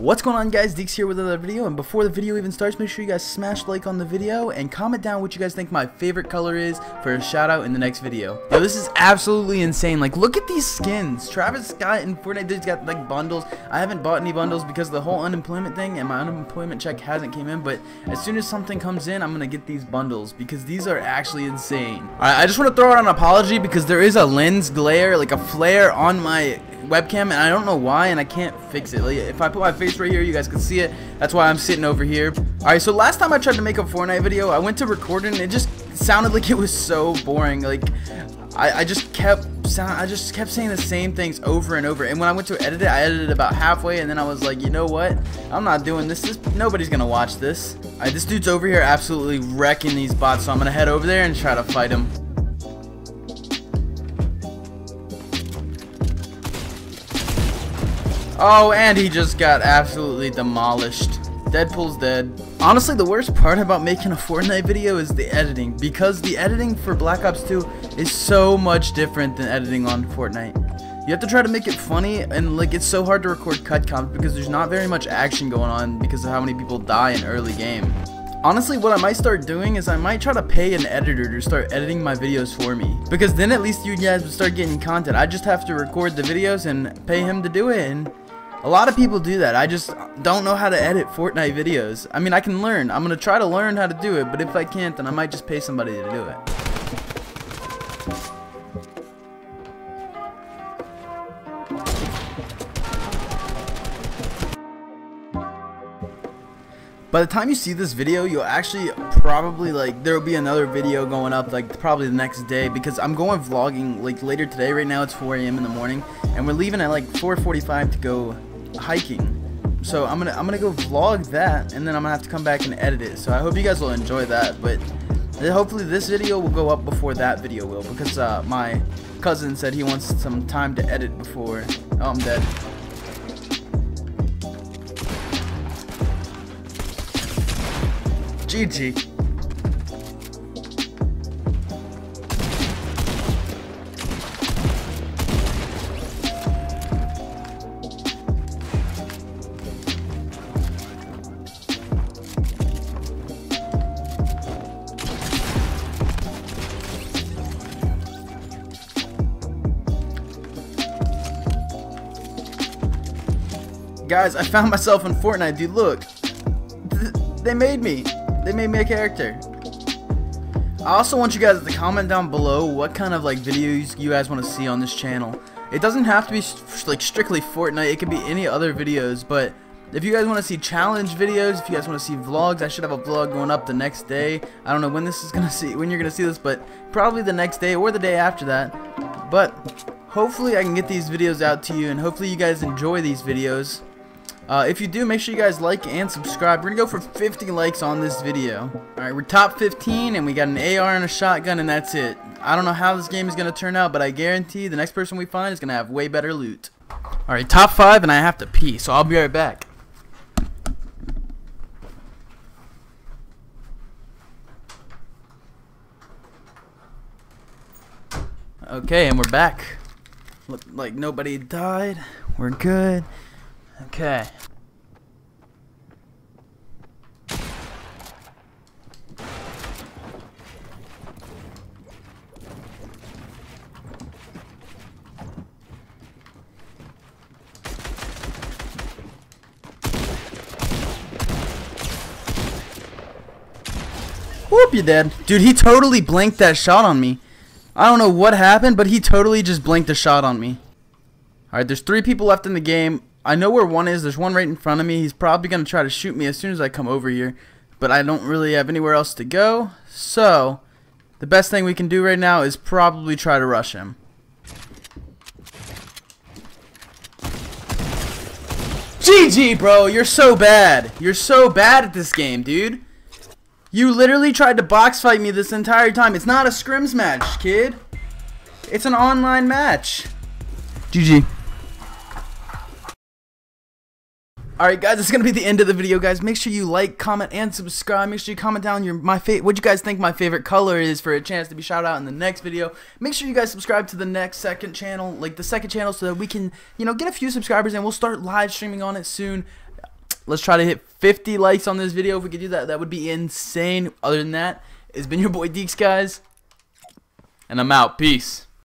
What's going on guys, Deaks here with another video, and before the video even starts, make sure you guys smash like on the video, and comment down what you guys think my favorite color is for a shout out in the next video. Yo, this is absolutely insane, like look at these skins, Travis Scott and Fortnite has got like bundles, I haven't bought any bundles because the whole unemployment thing, and my unemployment check hasn't came in, but as soon as something comes in, I'm gonna get these bundles, because these are actually insane. Alright, I just want to throw out an apology, because there is a lens glare, like a flare on my webcam and I don't know why and I can't fix it. Like, if I put my face right here, you guys can see it. That's why I'm sitting over here. Alright, so last time I tried to make a Fortnite video, I went to record it and it just sounded like it was so boring. Like, I, I just kept sound I just kept saying the same things over and over. And when I went to edit it, I edited about halfway and then I was like, you know what? I'm not doing this. nobody's gonna watch this. Alright, this dude's over here absolutely wrecking these bots, so I'm gonna head over there and try to fight him. Oh, and he just got absolutely demolished. Deadpool's dead. Honestly, the worst part about making a Fortnite video is the editing, because the editing for Black Ops 2 is so much different than editing on Fortnite. You have to try to make it funny, and like it's so hard to record cut comps because there's not very much action going on because of how many people die in early game. Honestly, what I might start doing is I might try to pay an editor to start editing my videos for me. Because then at least you guys would start getting content. I just have to record the videos and pay him to do it, and a lot of people do that. I just don't know how to edit Fortnite videos. I mean, I can learn. I'm going to try to learn how to do it, but if I can't, then I might just pay somebody to do it. By the time you see this video, you'll actually probably like there will be another video going up like probably the next day because I'm going vlogging like later today. Right now it's 4 a.m. in the morning and we're leaving at like 4:45 to go hiking. So I'm gonna I'm gonna go vlog that, and then I'm gonna have to come back and edit it. So I hope you guys will enjoy that. But hopefully this video will go up before that video will, because uh, my cousin said he wants some time to edit before. Oh, I'm dead. GG. Guys, I found myself in Fortnite, dude, look. They made me. They made me a character. I also want you guys to comment down below what kind of like videos you guys want to see on this channel. It doesn't have to be like strictly Fortnite, it could be any other videos, but if you guys want to see challenge videos, if you guys want to see vlogs, I should have a vlog going up the next day. I don't know when this is gonna see when you're gonna see this, but probably the next day or the day after that. But hopefully I can get these videos out to you and hopefully you guys enjoy these videos. Uh, if you do, make sure you guys like and subscribe. We're going to go for 50 likes on this video. Alright, we're top 15, and we got an AR and a shotgun, and that's it. I don't know how this game is going to turn out, but I guarantee the next person we find is going to have way better loot. Alright, top 5, and I have to pee, so I'll be right back. Okay, and we're back. Look like nobody died. We're good. Okay. Whoop, you dead. Dude, he totally blanked that shot on me. I don't know what happened, but he totally just blanked a shot on me. Alright, there's three people left in the game. I know where one is. There's one right in front of me. He's probably going to try to shoot me as soon as I come over here. But I don't really have anywhere else to go. So, the best thing we can do right now is probably try to rush him. GG, bro. You're so bad. You're so bad at this game, dude. You literally tried to box fight me this entire time. It's not a scrims match, kid. It's an online match. GG. Alright guys, it's gonna be the end of the video guys. Make sure you like, comment, and subscribe. Make sure you comment down your my fa what you guys think my favorite color is for a chance to be shout out in the next video. Make sure you guys subscribe to the next second channel, like the second channel so that we can, you know, get a few subscribers and we'll start live streaming on it soon. Let's try to hit 50 likes on this video. If we could do that, that would be insane. Other than that, it's been your boy Deaks, guys. And I'm out. Peace.